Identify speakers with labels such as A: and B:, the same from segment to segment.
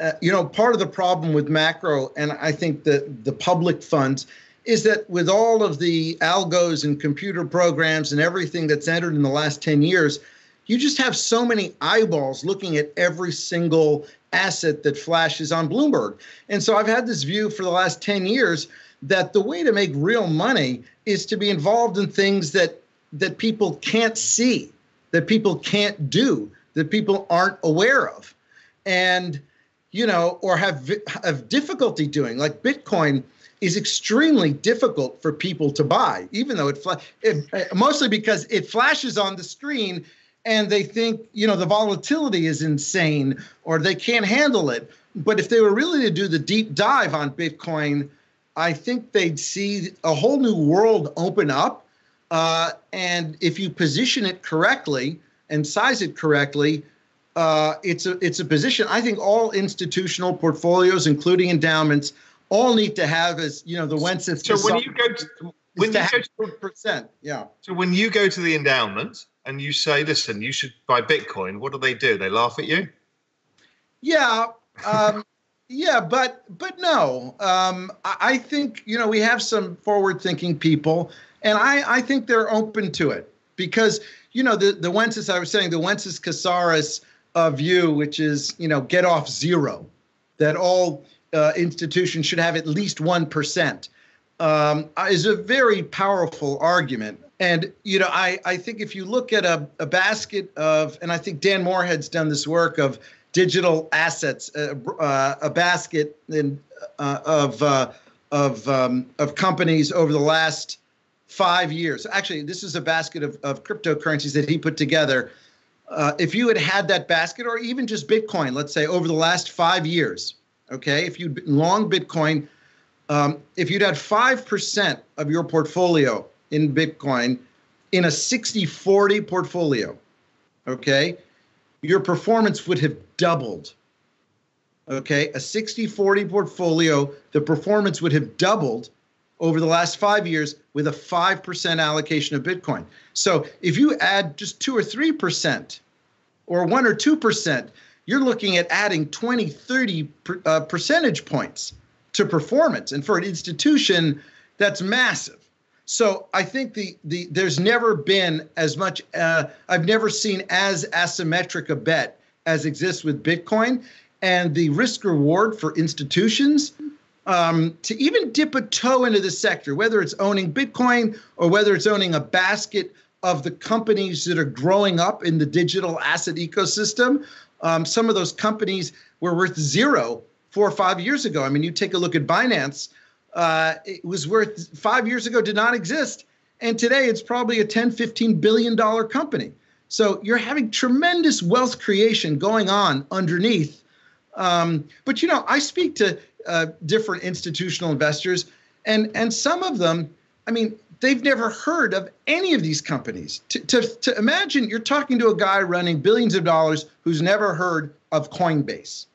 A: uh, you know, part of the problem with macro, and I think that the public funds, is that with all of the algos and computer programs and everything that's entered in the last 10 years, you just have so many eyeballs looking at every single asset that flashes on Bloomberg. And so I've had this view for the last 10 years that the way to make real money is to be involved in things that that people can't see, that people can't do, that people aren't aware of. And you know, or have have difficulty doing like Bitcoin is extremely difficult for people to buy, even though it, it mostly because it flashes on the screen and they think you know the volatility is insane or they can't handle it. But if they were really to do the deep dive on Bitcoin, I think they'd see a whole new world open up. Uh, and if you position it correctly and size it correctly, uh, it's a it's a position. I think all institutional portfolios, including endowments, all need to have as you know the Wences.
B: So when you go to when you go to
A: percent, yeah.
B: So when you go to the endowment and you say, "Listen, you should buy Bitcoin," what do they do? They laugh at you.
A: Yeah, um, yeah, but but no. Um, I, I think you know we have some forward-thinking people, and I I think they're open to it because you know the the Wences I was saying the Wences Casares uh, view, which is you know get off zero, that all uh, institutions should have at least one percent, um, is a very powerful argument. And you know, I I think if you look at a, a basket of, and I think Dan Morehead's done this work of digital assets, uh, uh, a basket in, uh, of uh, of um, of companies over the last five years. Actually, this is a basket of, of cryptocurrencies that he put together uh, if you had had that basket or even just Bitcoin, let's say over the last five years, okay, if you'd long Bitcoin, um, if you'd had 5% of your portfolio in Bitcoin in a 60 40 portfolio, okay, your performance would have doubled. Okay, a 60 40 portfolio, the performance would have doubled over the last five years with a 5% allocation of Bitcoin. So if you add just 2 or 3% or 1 or 2%, you're looking at adding 20, 30 per, uh, percentage points to performance. And for an institution, that's massive. So I think the the there's never been as much. Uh, I've never seen as asymmetric a bet as exists with Bitcoin, and the risk reward for institutions um, to even dip a toe into the sector, whether it's owning Bitcoin or whether it's owning a basket of the companies that are growing up in the digital asset ecosystem. Um, some of those companies were worth zero four or five years ago. I mean, you take a look at Binance, uh, it was worth five years ago, did not exist. And today it's probably a 10, 15 billion dollar company. So you're having tremendous wealth creation going on underneath. Um, but you know, I speak to uh, different institutional investors, and and some of them, I mean, they've never heard of any of these companies. To, to, to imagine you're talking to a guy running billions of dollars who's never heard of Coinbase.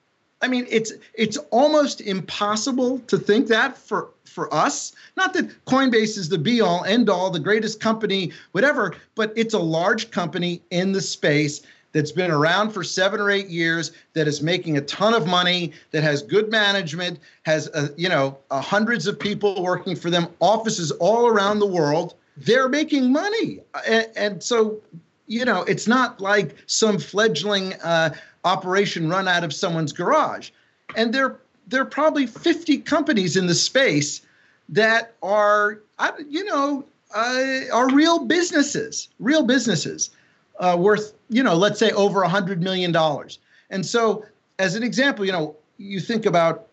A: I mean, it's it's almost impossible to think that for for us. Not that Coinbase is the be all end all, the greatest company, whatever, but it's a large company in the space that's been around for seven or eight years, that is making a ton of money, that has good management, has uh, you know uh, hundreds of people working for them, offices all around the world. They're making money, and, and so you know it's not like some fledgling uh, operation run out of someone's garage. And there there are probably 50 companies in the space that are you know uh, are real businesses, real businesses uh, worth, you know, let's say over a hundred million dollars. And so, as an example, you know, you think about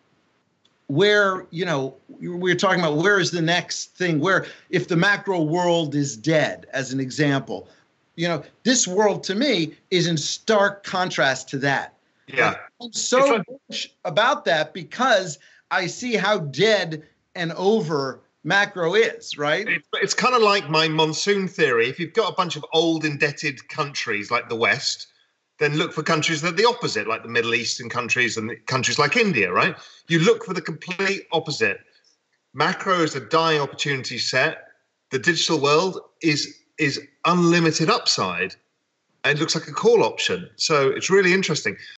A: where, you know, we we're talking about where is the next thing? Where, if the macro world is dead, as an example, you know, this world to me is in stark contrast to that.
B: Yeah,
A: I'm so about that because I see how dead and over macro is, right?
B: It's, it's kind of like my monsoon theory. If you've got a bunch of old indebted countries like the West, then look for countries that are the opposite, like the Middle Eastern countries and countries like India, right? You look for the complete opposite. Macro is a dying opportunity set. The digital world is is unlimited upside. And it looks like a call option. So it's really interesting.